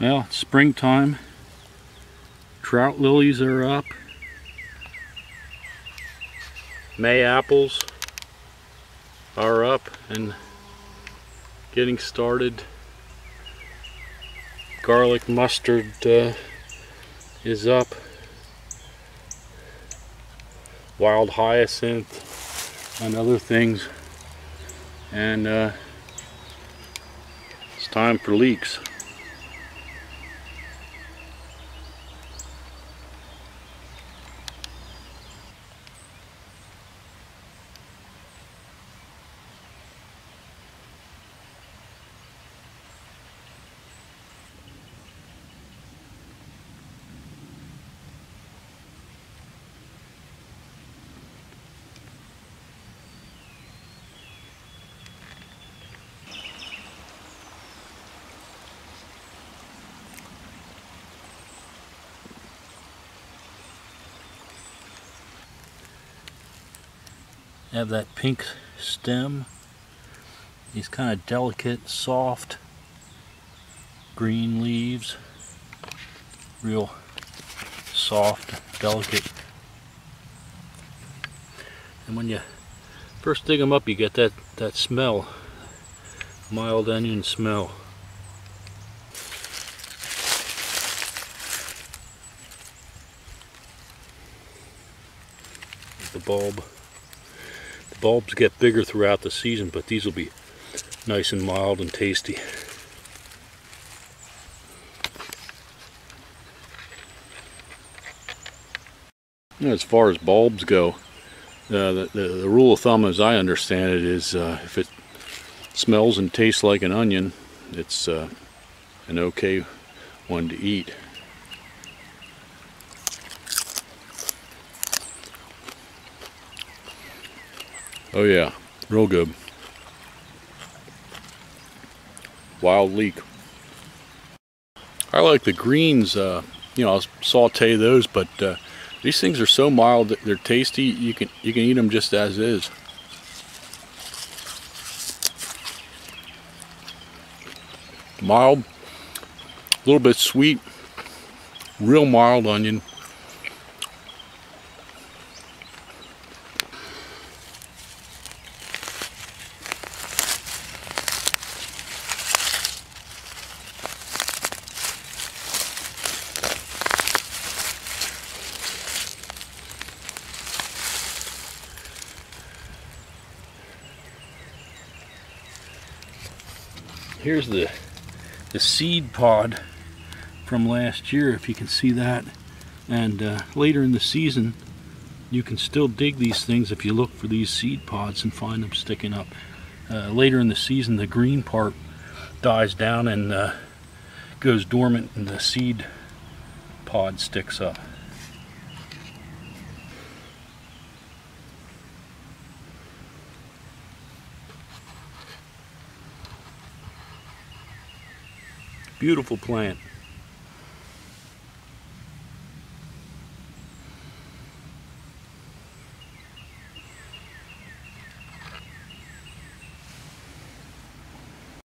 Well, it's springtime. Trout lilies are up. May apples are up and getting started. Garlic mustard uh, is up. Wild hyacinth and other things. And uh, it's time for leeks. Have that pink stem. These kind of delicate, soft, green leaves. Real soft, delicate. And when you first dig them up, you get that, that smell. Mild onion smell. The bulb bulbs get bigger throughout the season, but these will be nice and mild and tasty. As far as bulbs go, uh, the, the, the, rule of thumb as I understand it is uh, if it smells and tastes like an onion, it's uh, an okay one to eat. Oh yeah, real good. Wild leek. I like the greens, uh, you know, I'll saute those, but uh, these things are so mild that they're tasty. You can you can eat them just as is. Mild, a little bit sweet, real mild onion. Here's the the seed pod from last year if you can see that. And uh, later in the season you can still dig these things if you look for these seed pods and find them sticking up. Uh, later in the season the green part dies down and uh, goes dormant and the seed pod sticks up Beautiful plant.